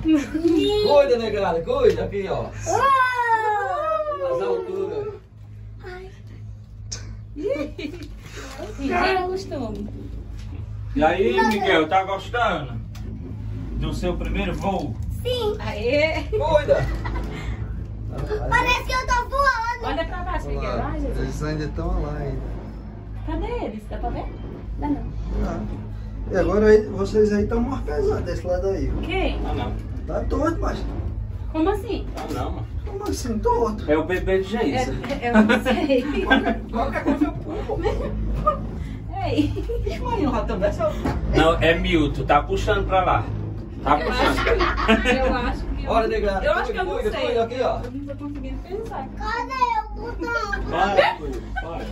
Cuida, negada, cuida. Aqui, ó. As alturas. Ninguém costume. E aí, Miguel, tá gostando? Do seu primeiro voo? Sim, Aê! Cuida. parece que eu tô voando. Olha pra baixo, Miguel. Ai. Eles ainda estão lá ainda. Cadê eles? Dá pra ver? Dá não. Ah. E agora aí, vocês aí estão mais pesados desse lado aí. Quem? Ah, não. Tá torto, mas. Como assim? Ah, não, mano. Como assim, torto? É o bebê de Geisa. É, eu não sei. Qualquer coisa eu pulo. Ei. Ixi, Maria, um ratão dessa. Não, é Milton. Tá puxando pra lá. Tá Eu puxando. acho, eu acho que. Olha, negada. Eu acho que eu não sei. Cuida, aqui, ó. Eu não tô conseguindo pensar. Cadê o botão? Para, filho, para.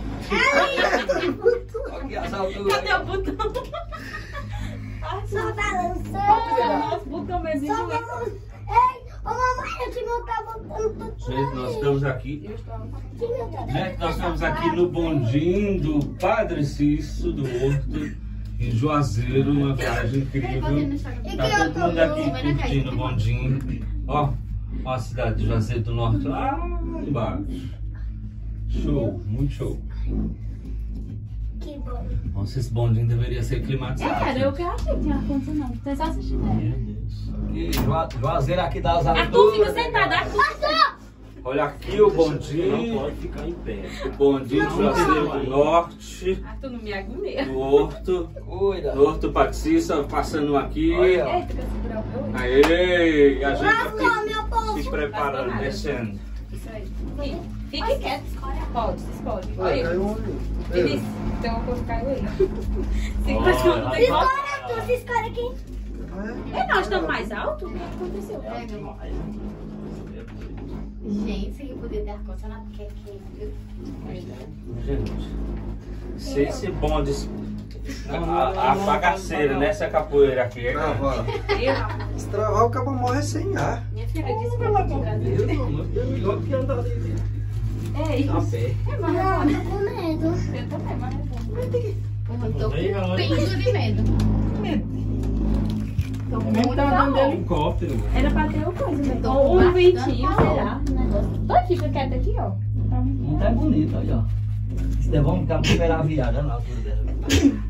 Aqui, as alturas. Cadê o botão? Ai, Botão mais Só. Ei, ô mamãe, eu te botando. Gente, nós estamos aqui. Gente, nós estamos aqui no bondinho do Padre Cício do Horto, em Juazeiro, uma viagem incrível. Tá todo mundo aqui curtindo o bondinho. Ó, ó a cidade de Juazeiro do Norte lá embaixo. Show, muito show. Que bom. Nossa, esse bondinho deveria ser climatizado. Era, eu que achei que tinha ar-condicionado. Você só assistir Meu daí. Deus. Aqui, Jua- Juazeiro aqui das alturas. Arthur, fica sentado. Arthur. Olha aqui o bondinho. pode ficar em pé. O bondinho de Juazeiro do Norte, Arthur, não me agonia. do Horto. Cuida. Do Horto Patricício passando aqui. Olha, meu. Aê! A gente aqui se preparando, descendo. Isso aí. Fique quieto. Pode, vocês podem. Aí, Olha. caiu um ali. Vinícius, tem uma coisa que caiu aí. Sim, Olha, mas não tem como. Escora tu, se escora aqui. É? É, nós estamos mais altos? O que aconteceu? Gente, isso aqui podia ter ar-condicionado, porque é quente? Gente, se esse bonde. A, a bagaceira nessa capoeira aqui é. Travar. Se travar, o cabo morre sem ar. Minha filha disse que Meu Deus, eu que andar ali Ei, a pé. é mais Não, é tô com medo. Eu também, mas é Porra, eu tô com galera. pingo de medo. Tô com muito calor. Helicóptero. Era pra ter uma coisa, né? Tô Ou um ventinho, será? Negócio. Tô aqui, fica quieto aqui, ó. Não tá bonito, olha, ó. Se der, vamos ficar pra esperar a viada na altura dela.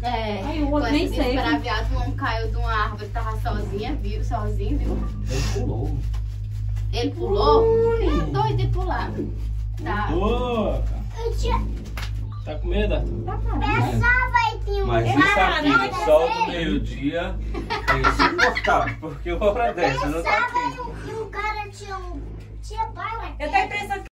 É, Ai, o outro nem sei. desesperado não caiu de uma árvore, tava sozinha, viu? Sozinho, viu? Ele pulou. Ele pulou, ele é doido de pular. Tá. Boa. Tá com medo, Tá com medo. É Mas é isso aqui no sol do meio-dia é insuportável, porque uma hora dessa não tá aqui. que o cara tinha um... Tinha bala. Eu tô